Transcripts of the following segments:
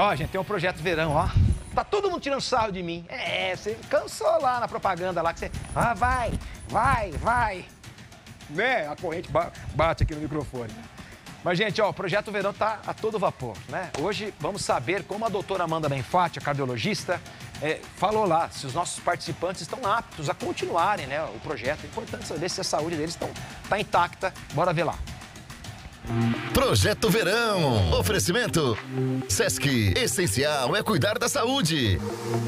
Ó, gente, tem um projeto verão, ó. Tá todo mundo tirando sarro de mim. É, você cansou lá na propaganda lá que você. Ah, vai, vai, vai. Né? A corrente ba- bate aqui no microfone. Mas, gente, ó, o projeto verão tá a todo vapor, né? Hoje vamos saber como a doutora Amanda Benfatti, a cardiologista, eh, falou lá se os nossos participantes estão aptos a continuarem, né? O projeto. É importante saber se a saúde deles estão, tá intacta. Bora ver lá. Projeto Verão. Oferecimento. Sesc. Essencial é cuidar da saúde.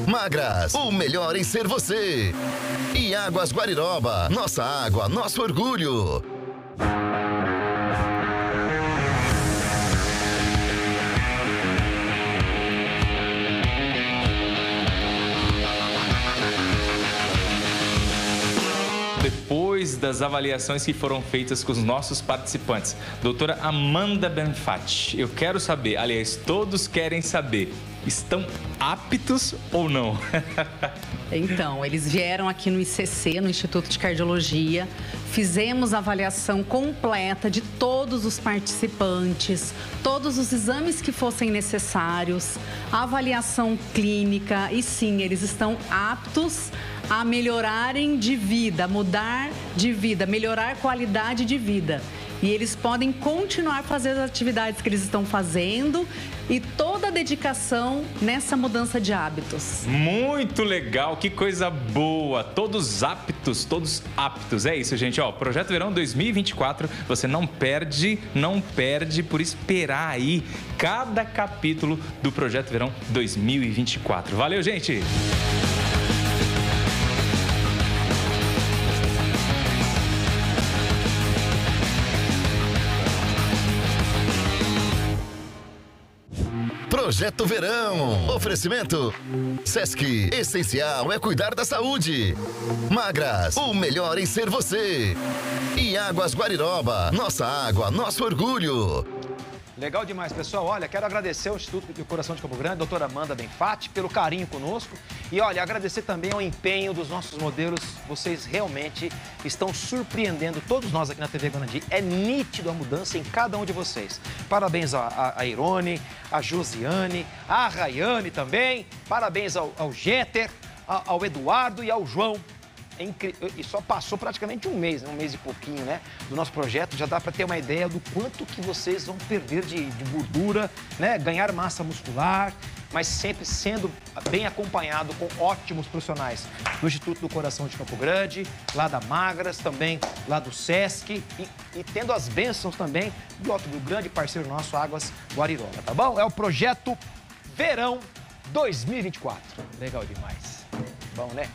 Magras. O melhor em ser você. E Águas Guariroba. Nossa água, nosso orgulho. Depois das avaliações que foram feitas com os nossos participantes, doutora Amanda Benfatti, eu quero saber, aliás, todos querem saber, estão aptos ou não? Então, eles vieram aqui no ICC, no Instituto de Cardiologia, fizemos a avaliação completa de todos os participantes, todos os exames que fossem necessários, avaliação clínica e sim, eles estão aptos a melhorarem de vida, mudar de vida, melhorar qualidade de vida. E eles podem continuar fazendo as atividades que eles estão fazendo e toda a dedicação nessa mudança de hábitos. Muito legal, que coisa boa. Todos aptos, todos aptos. É isso, gente. Ó, Projeto Verão 2024, você não perde, não perde por esperar aí cada capítulo do Projeto Verão 2024. Valeu, gente! Projeto Verão. Oferecimento. Sesc. Essencial é cuidar da saúde. Magras. O melhor em ser você. E Águas Guariroba. Nossa água, nosso orgulho. Legal demais, pessoal. Olha, quero agradecer ao Instituto do Coração de Campo Grande, doutora Amanda Benfatti, pelo carinho conosco. E olha, agradecer também ao empenho dos nossos modelos. Vocês realmente estão surpreendendo todos nós aqui na TV Guarandi. É nítido a mudança em cada um de vocês. Parabéns a Irone, a Josiane, a Rayane também. Parabéns ao, Jeter, ao Eduardo e ao João. É E só passou praticamente um mês, né? um mês e pouquinho, né? Do nosso projeto. Já dá para ter uma ideia do quanto que vocês vão perder de, de gordura, né? Ganhar massa muscular, mas sempre sendo bem acompanhado com ótimos profissionais do Instituto do Coração de Campo Grande, lá da Magras, também lá do Sesc e, e tendo as bênçãos também do do grande parceiro nosso, Águas Guariroba, tá bom? É o projeto Verão 2024. Legal demais. Bom, né?